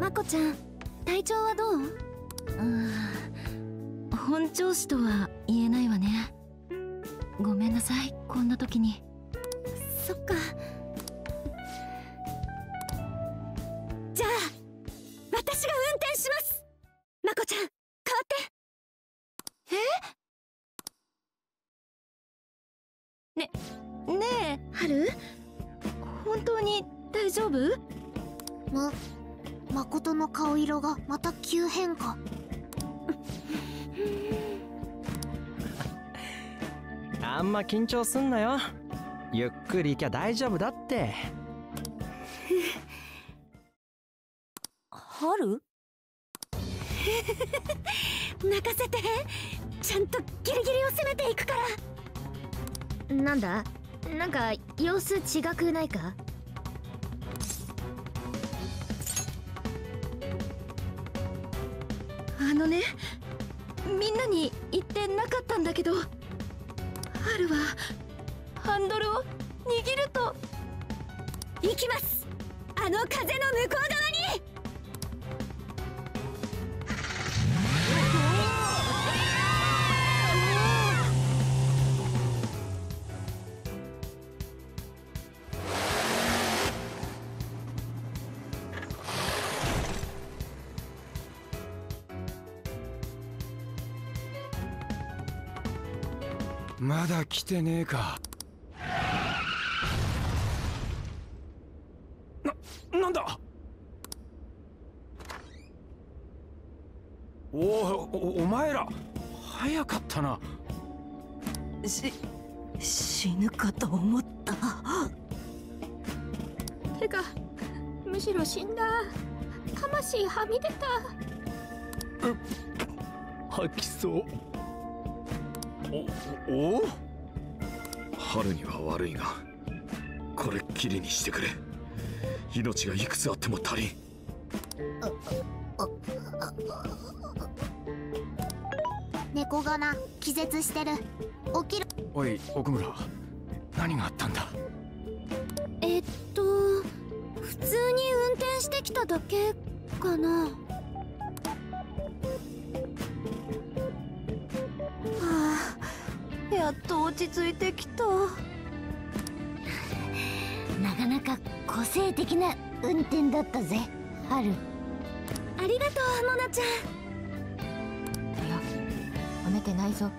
まこちゃん体調はどう？うん本調子とは言えないわね。ごめんなさいこんな時に。そっか。じゃあ私が運転します。まこちゃん代わって。ねねえ。春？本当に大丈夫？ま誠の顔色がまた急変化あんま緊張すんなよ。ゆっくり行きゃ大丈夫だって。春？任せて。ちゃんとギリギリを攻めていくから。なんだ？なんか様子違くないか？あのねみんなに言ってなかったんだけど春はハンドルを握ると行きます。あの風の向こまだ来てねえか。ななんだ？おおお前ら早かったな。し死ぬかと思った。てかむしろ死んだ。魂はみ出た。吐きそうおお春には悪いがこれっきりにしてくれ。命がいくつあっても足りん。猫がな気絶してる。起きる。おい奥村。何があったんだ？えっと普通に運転してきただけかな。はあやっと落ち着いてきた。なかなか個性的な運転だったぜ春。ありがとうモナちゃん。いや褒めてないぞ